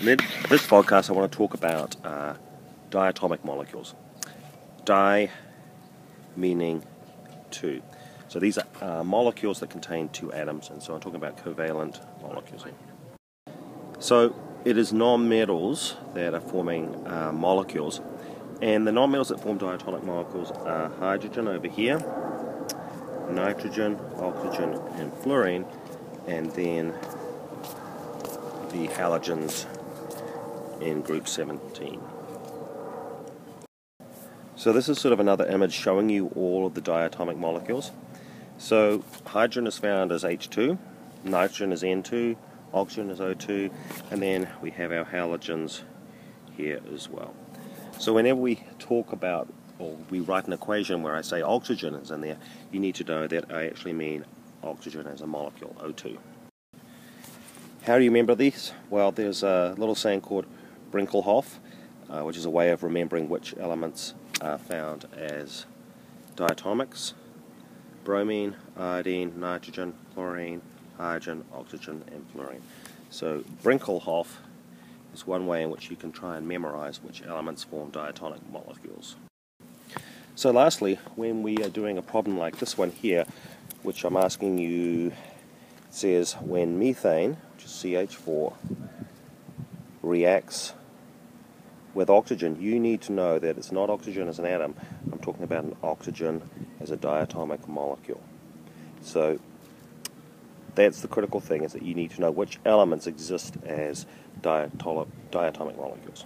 In this podcast, I want to talk about uh, diatomic molecules. Di meaning two. So these are uh, molecules that contain two atoms, and so I'm talking about covalent molecules. So it is non-metals that are forming uh, molecules, and the non-metals that form diatomic molecules are hydrogen over here, nitrogen, oxygen, and fluorine, and then the halogens in group 17. So this is sort of another image showing you all of the diatomic molecules. So hydrogen is found as H2, nitrogen is N2, oxygen is O2, and then we have our halogens here as well. So whenever we talk about or we write an equation where I say oxygen is in there, you need to know that I actually mean oxygen as a molecule, O2. How do you remember these? Well, there's a little saying called Brinkelhoff, uh, which is a way of remembering which elements are found as diatomics. Bromine, iodine, nitrogen, chlorine, hydrogen, oxygen, and fluorine. So Brinkelhoff is one way in which you can try and memorize which elements form diatomic molecules. So lastly, when we are doing a problem like this one here, which I'm asking you, says when methane, which is CH4, reacts with oxygen, you need to know that it's not oxygen as an atom. I'm talking about an oxygen as a diatomic molecule. So that's the critical thing is that you need to know which elements exist as diatomic molecules.